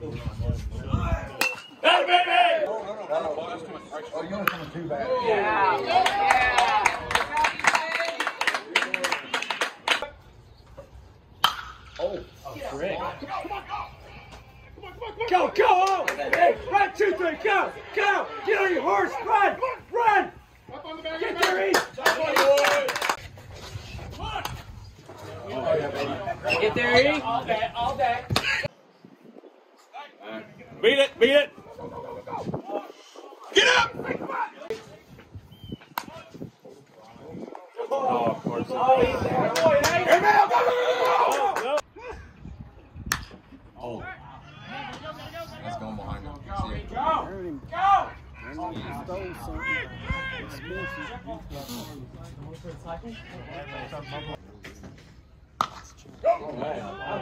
Hey, baby! Oh, you ain't coming too bad. Go, go! Hey, run, two, three, go! Go! Get on your horse! Run! Run! Get there, East! Get there, E. All day, all day. Beat it, beat it. Get up! Oh, of course. Go, go, go, go! Oh. That's going behind him. Go! Go! Expensive. Come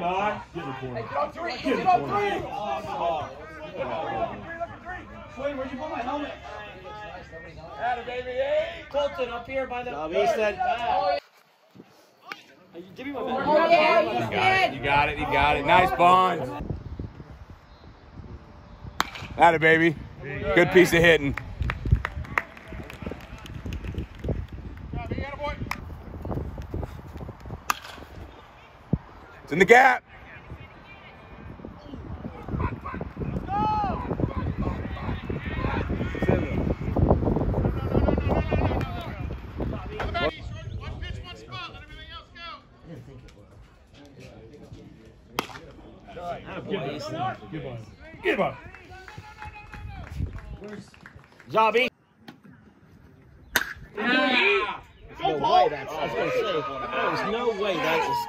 on. Get on three. Get on three. Wait, where'd you put my helmet? Atta baby, eh? hey! Colton up here by the. Job, Easton. Give me my ball. Oh, yeah, You he's got it. good. You got it. You got it. Nice bond. Atta baby. Good piece of hitting. It's in the gap. Him. Job, Easton. No way that's, I was gonna say, there's no way that is.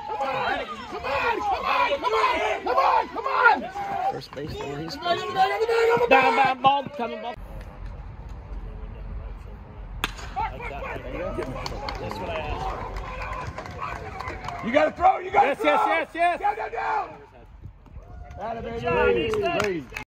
Come on, come on! First base where he's supposed to be. Down, down, ball, coming ball. That's what I asked. You gotta throw, you gotta Yes, throw! yes, yes, yes. Down, down! Good job, Easton.